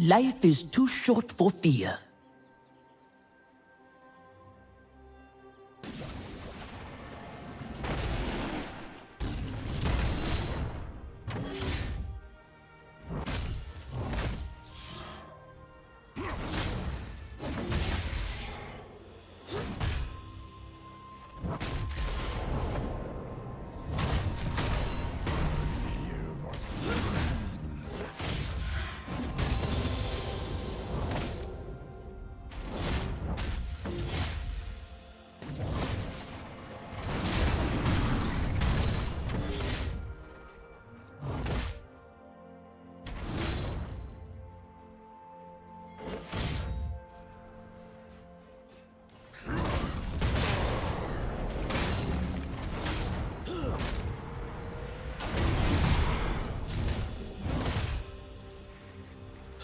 Life is too short for fear.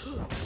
Huh.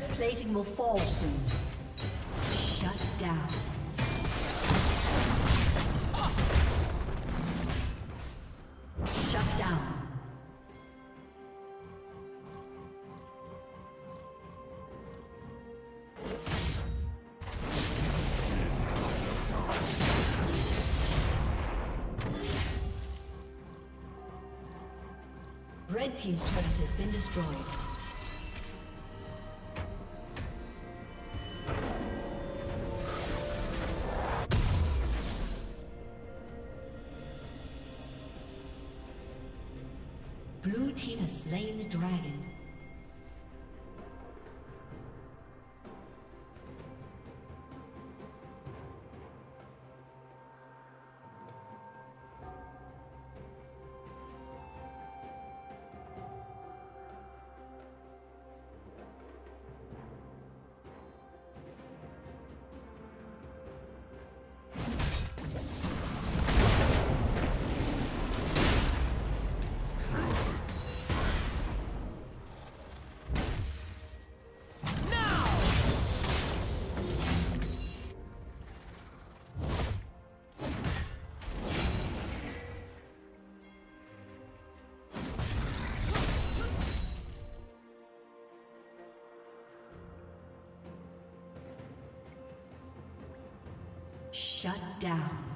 Turret plating will fall soon. Shut down. Shut down. Red Team's turret has been destroyed. Dragon. Shut down.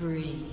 Spree.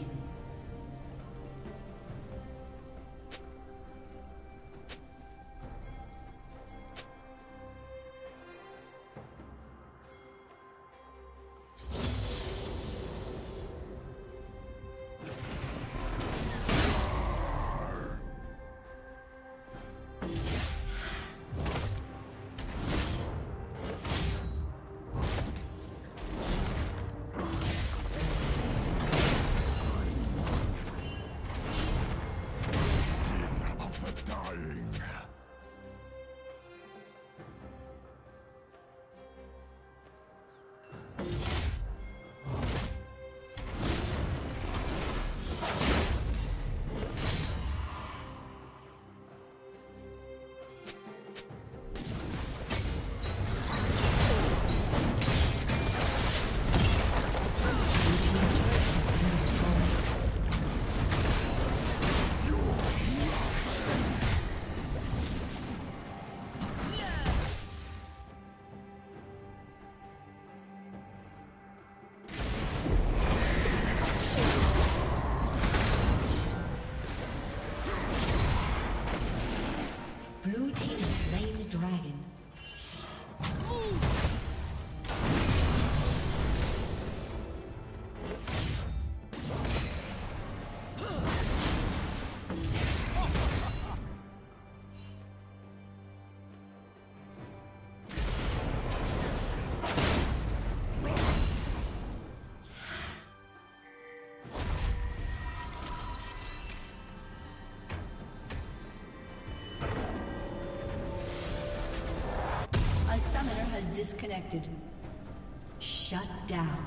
Disconnected. Shut down.